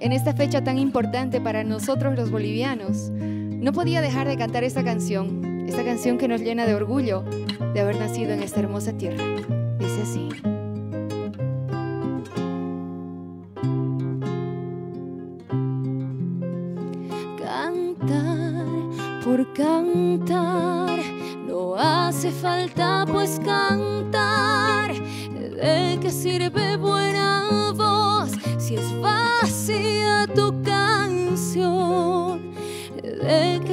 en esta fecha tan importante para nosotros los bolivianos, no podía dejar de cantar esta canción, esta canción que nos llena de orgullo de haber nacido en esta hermosa tierra. Dice así. Cantar por cantar, no hace falta pues cantar. ¿De qué sirve buena voz si es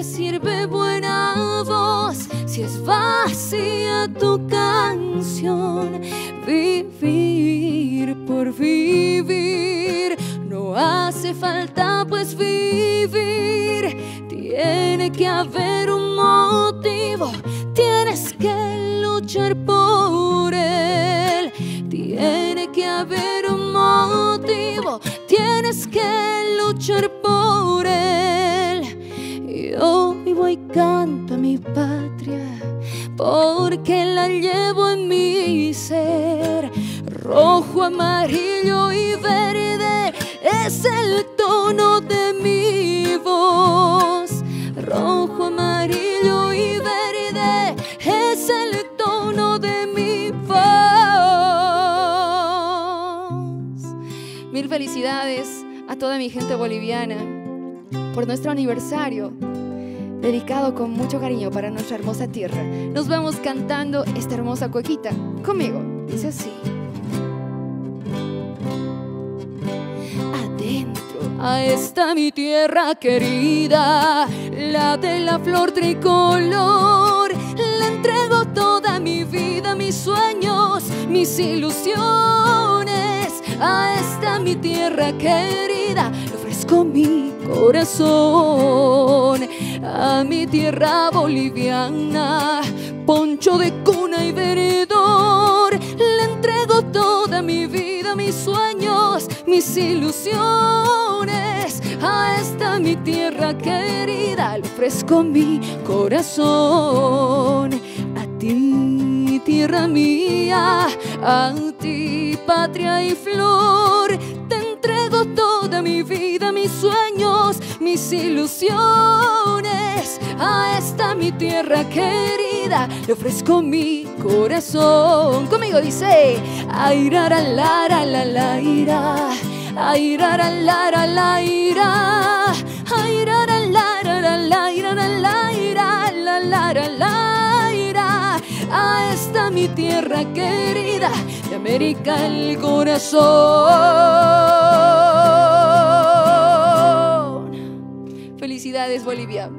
sirve buena voz si es vacía tu canción? Vivir por vivir, no hace falta pues vivir. Tiene que haber un motivo, tienes que luchar por él. Tiene que haber un motivo, tienes que luchar por él. Canto a mi patria, porque la llevo en mi ser. Rojo, amarillo y verde es el tono de mi voz. Rojo, amarillo y verde es el tono de mi voz. Mil felicidades a toda mi gente boliviana por nuestro aniversario, dedicado con mucho cariño para nuestra hermosa tierra. Nos vamos cantando esta hermosa cuequita. Conmigo, dice así. adentro a esta mi tierra querida, la de la flor tricolor. Le entrego toda mi vida, mis sueños, mis ilusiones a esta mi tierra querida. Le ofrezco mi corazón a mi tierra boliviana, poncho de cuna y veredor. Le entrego toda mi vida, mis sueños, mis ilusiones a esta mi tierra querida. Le ofrezco mi corazón a ti, tierra mía, a ti, patria y flor. Mi vida, mis sueños, mis ilusiones a esta mi tierra querida. Le ofrezco mi corazón. Conmigo dice, aira la la la la ira. Aira la la la ira. Aira la la la la ira la ira la la la ira. A esta mi tierra querida, de América el corazón. Felicidades Bolivia.